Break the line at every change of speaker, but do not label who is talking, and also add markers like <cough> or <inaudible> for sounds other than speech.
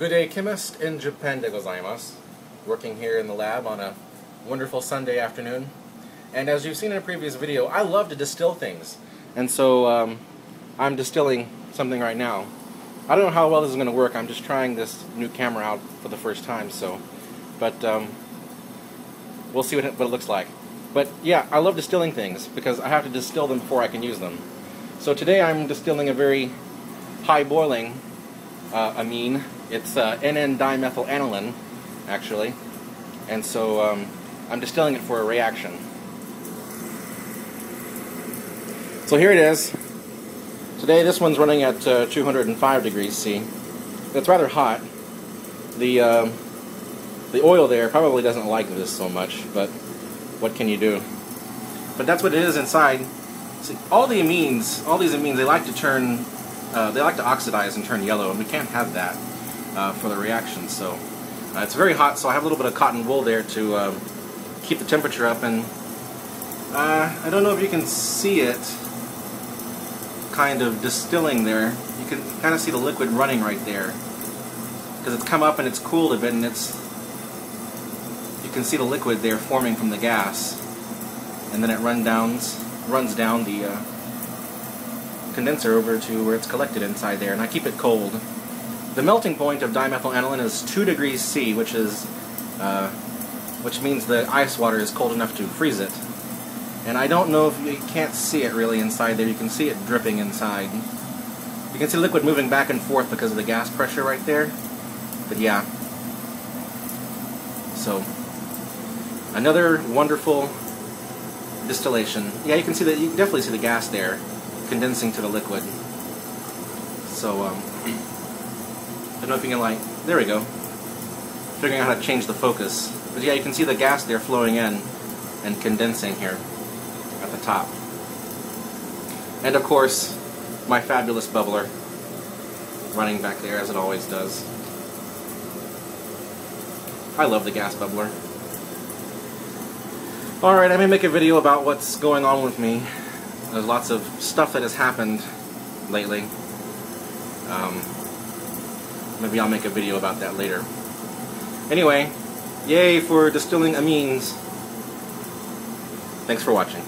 Good day, chemist in Japan de gozaimasu. Working here in the lab on a wonderful Sunday afternoon. And as you've seen in a previous video, I love to distill things. And so um, I'm distilling something right now. I don't know how well this is going to work. I'm just trying this new camera out for the first time, so. But um, we'll see what it, what it looks like. But yeah, I love distilling things because I have to distill them before I can use them. So today I'm distilling a very high boiling uh, amine. It's uh, NN-dimethyl aniline, actually. And so um, I'm distilling it for a reaction. So here it is. Today this one's running at uh, 205 degrees C. It's rather hot. The, uh, the oil there probably doesn't like this so much, but what can you do? But that's what it is inside. See, all the amines, all these amines, they like to turn, uh, they like to oxidize and turn yellow, and we can't have that uh, for the reaction. So uh, it's very hot, so I have a little bit of cotton wool there to um, keep the temperature up. And uh, I don't know if you can see it, kind of distilling there. You can kind of see the liquid running right there because it's come up and it's cooled a bit, and it's you can see the liquid there forming from the gas, and then it run down, runs down the uh, condenser over to where it's collected inside there, and I keep it cold. The melting point of dimethyl aniline is 2 degrees C, which is uh, which means the ice water is cold enough to freeze it. And I don't know if you can't see it really inside there. You can see it dripping inside. You can see liquid moving back and forth because of the gas pressure right there. But yeah. So Another wonderful distillation. Yeah, you can see that you definitely see the gas there condensing to the liquid. So um, <clears throat> I don't know if you can like there we go. Figuring out how to change the focus. But yeah, you can see the gas there flowing in and condensing here at the top. And of course, my fabulous bubbler running back there as it always does. I love the gas bubbler. Alright, I may make a video about what's going on with me. There's lots of stuff that has happened lately. Um, maybe I'll make a video about that later. Anyway, yay for distilling amines. Thanks for watching.